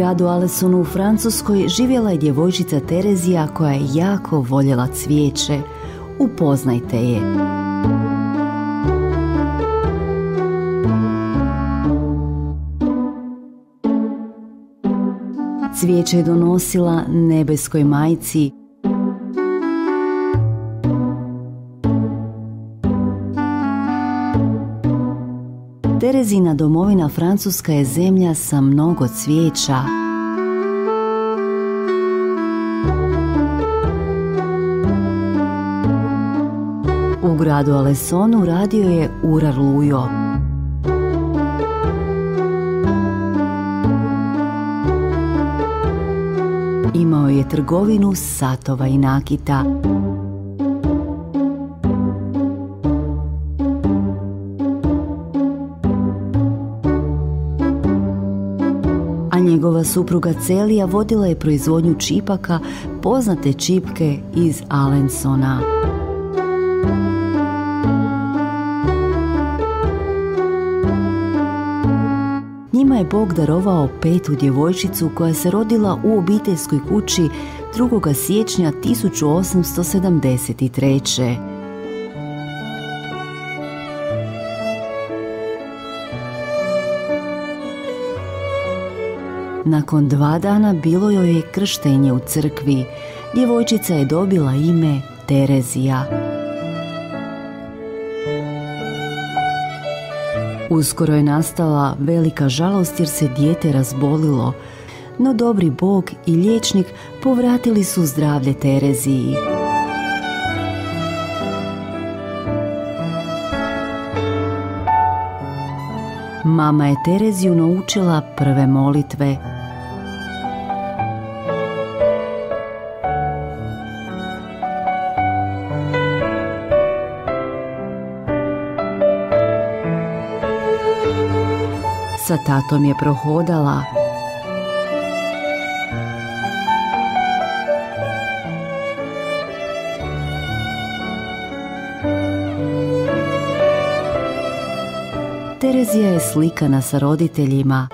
Gradu Alessonu u Francuskoj živjela je djevojčica Terezija koja je jako voljela cvijeće. Upoznajte je. Cvijeće je donosila nebeskoj majci Terezina domovina Francuska je zemlja sa mnogo cvijeća. U gradu Alessonu radio je Urar Lujo. Imao je trgovinu satova i nakita. Njegova supruga Celija vodila je proizvodnju čipaka, poznate čipke iz Alensona. Njima je Bog darovao petu djevojčicu koja se rodila u obiteljskoj kući 2. siječnja 1873. Nakon dva dana bilo joj je krštenje u crkvi. Djevojčica je dobila ime Terezija. Uskoro je nastala velika žalost jer se dijete razbolilo, no dobri bog i liječnik povratili su zdravlje Tereziji. Mama je Tereziju naučila prve molitve sa tatom je prohodala. Terezija je slikana sa roditeljima.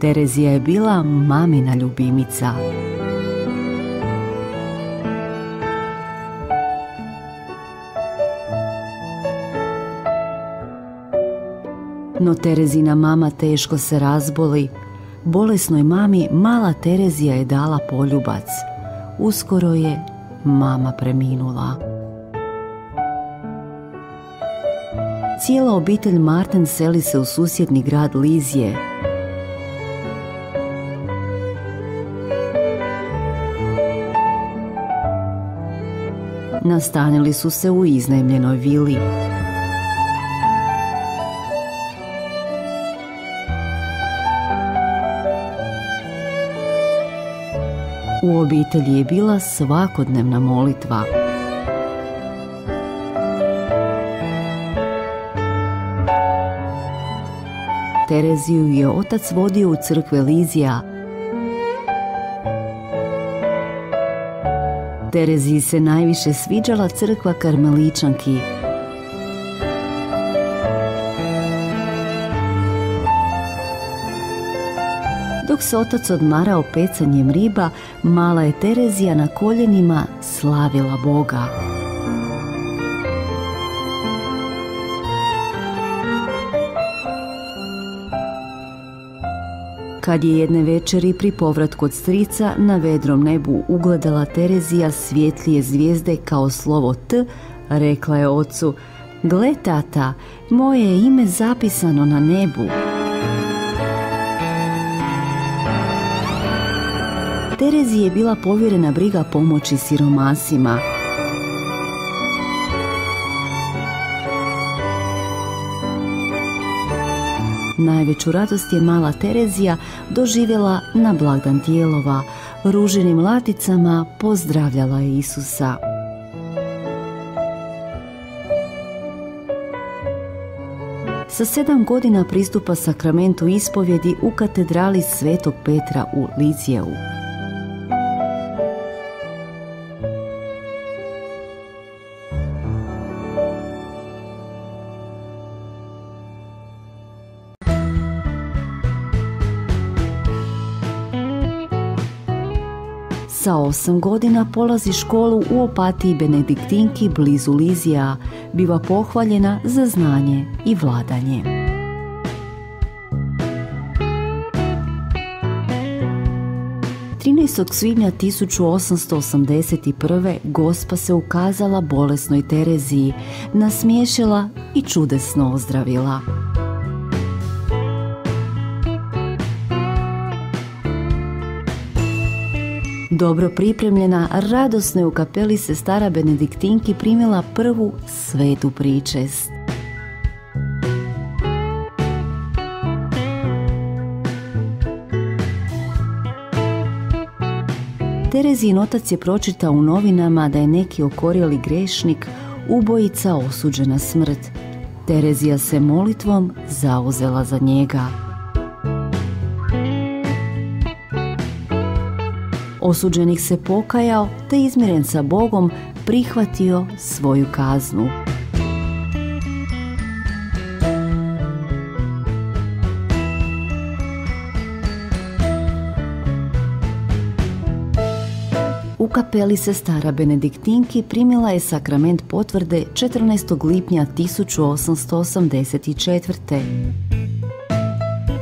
Terezija je bila mamina ljubimica. No Terezina mama teško se razboli. Bolesnoj mami mala Terezija je dala poljubac. Uskoro je mama preminula. Cijela obitelj Marten seli se u susjedni grad Lizije. Nastanili su se u iznajmljenoj vili. U obitelji je bila svakodnevna molitva. Tereziju je otac vodio u crkve Lizija. Tereziji se najviše sviđala crkva Karmeličanki. Dok se otac odmarao pecanjem riba, mala je Terezija na koljenima slavila Boga. Kad je jedne večeri pri povratku od strica na vedrom nebu ugledala Terezija svjetlije zvijezde kao slovo T, rekla je ocu, gle tata, moje je ime zapisano na nebu. Terezi je bila povjerena briga pomoći siromasima. Najveću radost je mala Terezija doživjela na blagdan tijelova. Ruženim laticama pozdravljala je Isusa. Sa sedam godina pristupa sakramentu ispovjedi u katedrali Svetog Petra u Sa osam godina polazi školu u opatiji Benediktinki blizu Lizija, biva pohvaljena za znanje i vladanje. 13. svibnja 1881. gospa se ukazala bolesnoj Tereziji, nasmiješila i čudesno ozdravila. Dobro pripremljena, radosno u kapeli se stara Benediktinki primila prvu svetu pričest. Terezin otac je pročitao u novinama da je neki okorjeli grešnik ubojica osuđena smrt. Terezija se molitvom zauzela za njega. Osuđenih se pokajao te izmiren sa Bogom prihvatio svoju kaznu. U kapeli se stara Benediktinki primila je sakrament potvrde 14. lipnja 1884.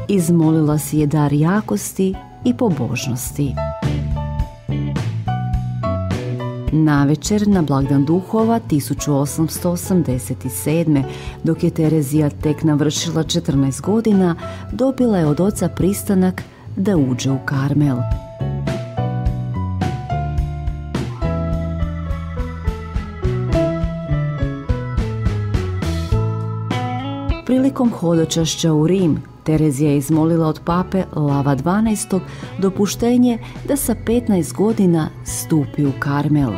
Izmolila si je dar jakosti i pobožnosti. Na večer na blagdan duhova 1887. dok je Terezija tek navršila 14 godina, dobila je od oca pristanak da uđe u Karmel. Prilikom hodočašća u Rim, Terezija je izmolila od pape Lava XII dopuštenje da sa 15 godina stupi u Karmel.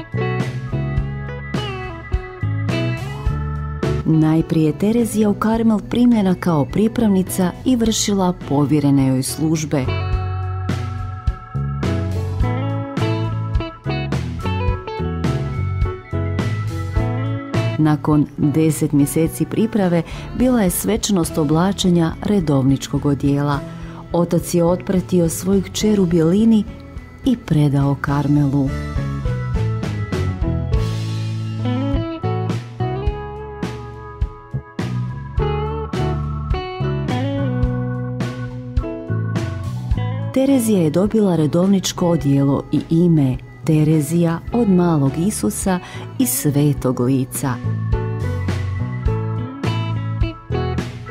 Najprije Terezija u Karmel primljena kao pripravnica i vršila povjerene joj službe. Nakon deset mjeseci priprave bila je svečanost oblačenja redovničkog odjela. Otac je otpretio svoju kćer u bjelini i predao Karmelu. Terezija je dobila redovničko odjelo i ime Terezija od malog Isusa i svetog lica.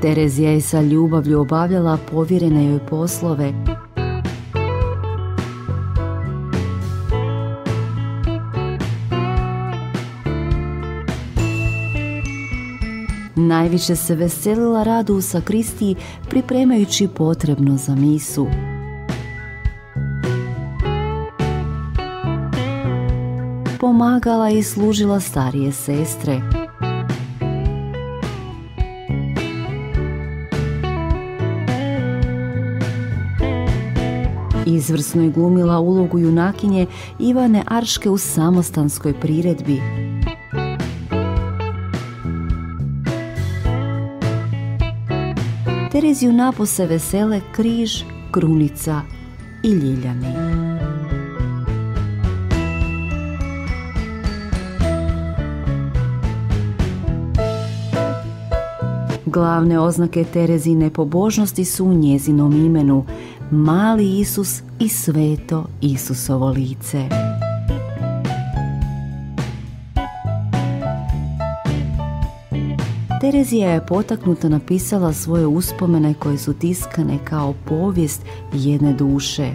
Terezija je sa ljubavlju obavljala povjerene joj poslove. Najviše se veselila radu u sakristiji pripremajući potrebno za misu. Pomagala i služila starije sestre. Izvrsno je glumila ulogu junakinje Ivane Arške u samostanskoj priredbi. Tereziju napose vesele križ, krunica i ljiljani. Glavne oznake Terezine pobožnosti su u njezinom imenu Mali Isus i Sveto Isusovo lice. Terezija je potaknuta napisala svoje uspomene koje su tiskane kao povijest jedne duše.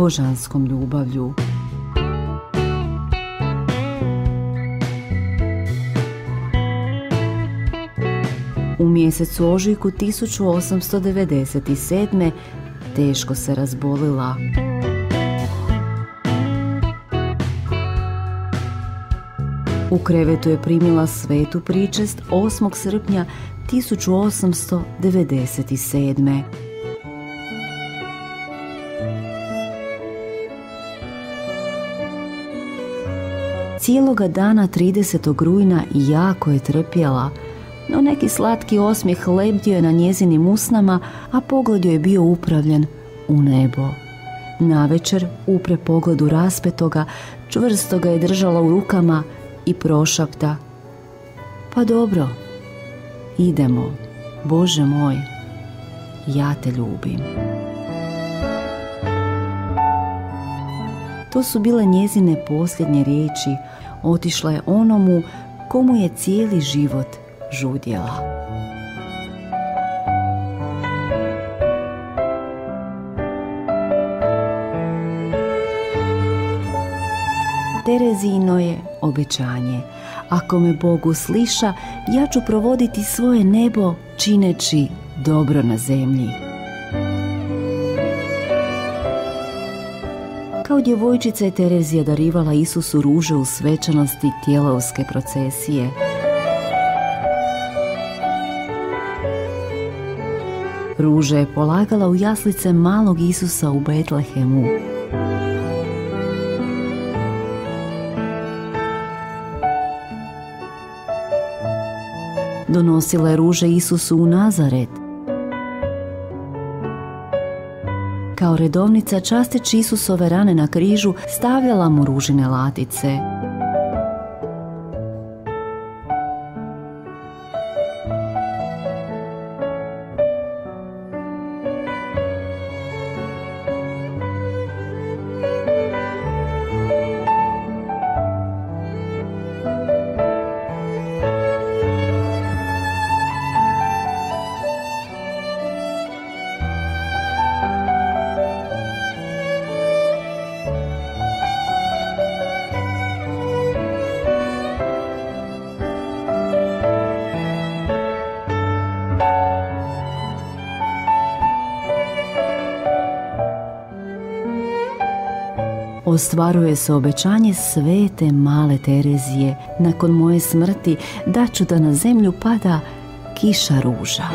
Božanskom ljubavlju. U mjesecu ožujku 1897. teško se razbolila. U krevetu je primila svetu pričest 8. srpnja 1897. Cijeloga dana 30. rujna jako je trpjela, no neki slatki osmijeh lebdio je na njezinim usnama, a pogled je bio upravljen u nebo. Navečer, upre pogledu raspetoga, čvrsto ga je držala u rukama i prošapta. Pa dobro, idemo, Bože moj, ja te ljubim. To su bile njezine posljednje riječi, otišla je onomu komu je cijeli život žudjela. Terezino je obećanje. Ako me Bog usliša, ja ću provoditi svoje nebo čineći dobro na zemlji. Kao djevojčica je Terezija darivala Isusu ruže u svečanosti tjelovske procesije. Ruže je polagala u jaslice malog Isusa u Betlehemu. donosila je ruže Isusu u Nazaret. Kao redovnica časteći Isusove rane na križu stavljala mu ružine latice. Ostvaruje se obećanje svete male Terezije nakon moje smrti da ću da na zemlju pada kiša ruža.